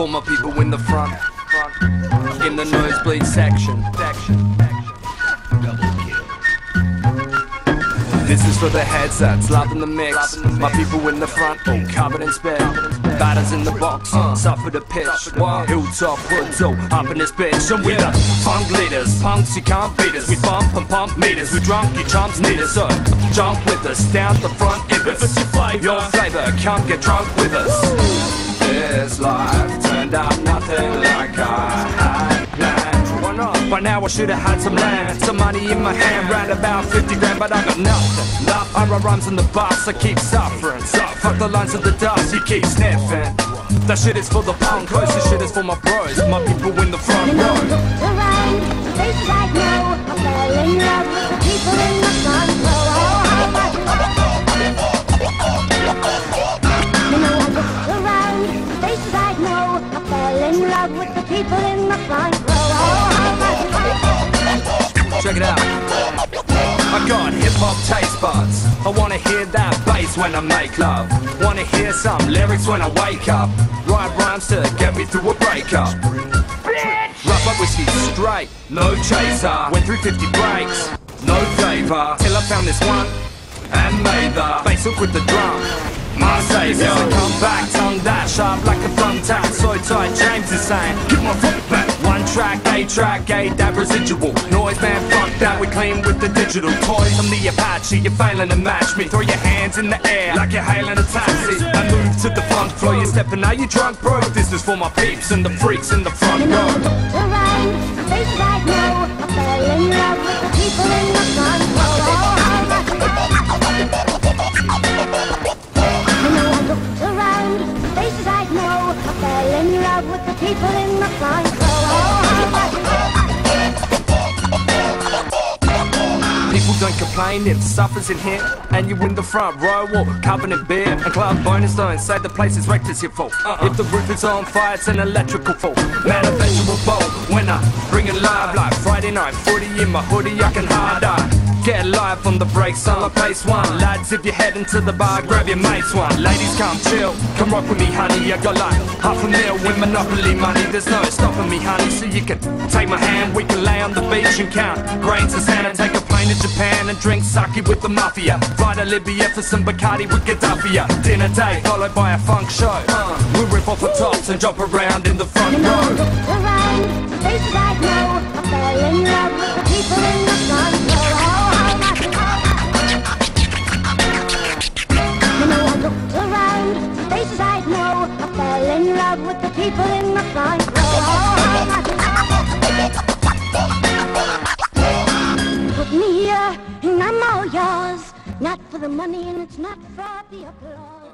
for my people in the front. In the nosebleed section. This is for the headsets, in the mix. My people in the front, all covered in spit. Batters in the box, suffer the pitch. Hilltop hoods, all up in this bitch. And we're the funk leaders, punks you can't beat us. We bump and pump meters, we drunk, you chumps need us. So jump with us, down the front if it's your flavor. Come get drunk with us. This life turned out nothing like I planned. By now I should have had some land, some money in my hand, round about 50 grand, but I got nothing. Love, I write rhymes on the bus, I keep suffering. Fuck the lines of the dust, you keep sniffing. That shit is for the punk, this shit is for my bros, my people in the front row. faces I know. I fell in love the people in Check it out. I got hip hop taste buds. I wanna hear that bass when I make love. Wanna hear some lyrics when I wake up. Write rhymes to get me through a breakup. Rough up whiskey straight, no chaser. Went through 50 breaks, no flavor. Till I found this one and made the bass hook with the drum. My savior. Come back, tongue that sharp like a thumbtack. So tight, James is saying, give my foot track, A track, A that residual. Noise man, fuck that, we clean with the digital toys. I'm the Apache, you're failing to match me. Throw your hands in the air like you're hailing a taxi. I move to the front floor, you're stepping out, you drunk, bro. This is for my peeps and the freaks in the front row. the faces I know. I fell in love with the people in the front row. I looked around, faces I know. I fell in love with the people in the front row. Suffa's in here and you in the front row covered in beer and club bonus don't say the place is wrecked it's your fault. Uh-uh. If the roof is on fire, it's an electrical fault. Man, a vegetable bowl when I bring it live like Friday night. 40 in my hoodie, I can hard eye. Get live on the brakes on the pace one. Lads, if you're heading to the bar, grab your mates one. Ladies, come chill, come rock with me, honey. I got like half a mil with monopoly money. There's no stopping me, honey. So you can take my hand, we can lay on the beach and count grains of sand and take a plane to Japan and drink sake with the mafia. Fly to Libya for some Bacardi with Gaddafi. Dinner day followed by a funk show. We rip off the tops and jump around in the front row. around, faces I know. I fell in love with the people in the front row. Know, I looked around, faces I know. I fell in love with the people in the front and I'm all yours. Not for the money, and it's not for the applause.